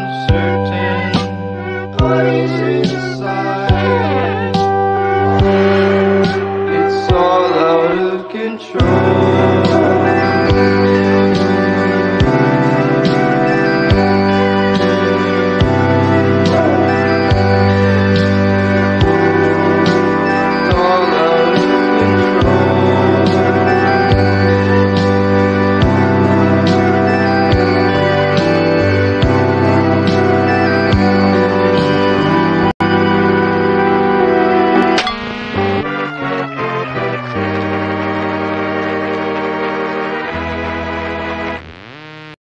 Uncertain, places.